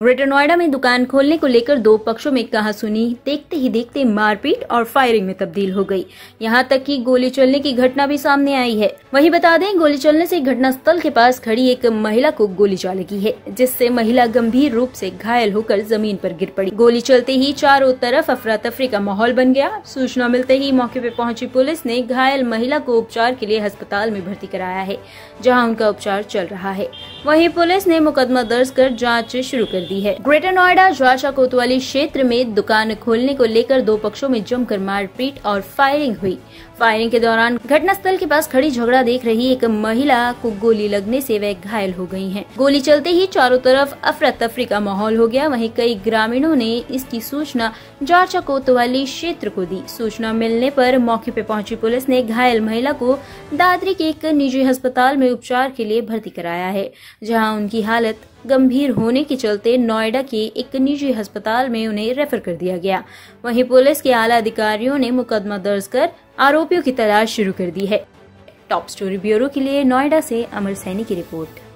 Greater Noida में दुकान खोलने को लेकर दो पक्षों में कहा सुनी देखते ही देखते मारपीट और फायरिंग में तब्दील हो गई। यहाँ तक कि गोली चलने की घटना भी सामने आई है। वहीं बता दें, गोली चलने से घटनास्थल के पास खड़ी एक महिला को गोली जा लगी है, जिससे महिला गंभीर रूप से घायल होकर ज़मीन पर गिर पड़ी। गोली चलते ही चारों तरफ़ अफरा तफरी का माहौल बन गया। सूचना मिलते ही मौके पर पहुँची पुलिस ने घायल महिला को उपचार के लिए अस्पताल में भर्ती कराया है, जहाँ उनका उपचार चल रहा है। वही पुलिस ने मुकदमा दर्ज कर जाँच शुरू कर दी है। ग्रेटर नोएडा ज्वाशा कोतवाली क्षेत्र में दुकान खोलने को लेकर दो पक्षों में जमकर मारपीट और फायरिंग हुई। फायरिंग के दौरान घटनास्थल के पास खड़ी झगड़ा देख रही एक महिला को गोली लगने से वह घायल हो गई हैं। गोली चलते ही चारों तरफ़ अफरा तफरी का माहौल हो गया। वहीं कई ग्रामीणों ने इसकी सूचना जाचा कोतवाली क्षेत्र को दी। सूचना मिलने पर मौके पर पहुँची पुलिस ने घायल महिला को दादरी के एक निजी अस्पताल में उपचार के लिए भर्ती कराया है, जहाँ उनकी हालत गंभीर होने के चलते नोएडा के एक निजी अस्पताल में उन्हें रेफर कर दिया गया। वहीं पुलिस के आला अधिकारियों ने मुकदमा दर्ज कर आरोपियों की तलाश शुरू कर दी है। टॉप स्टोरी ब्यूरो के लिए नोएडा से अमर सैनी की रिपोर्ट।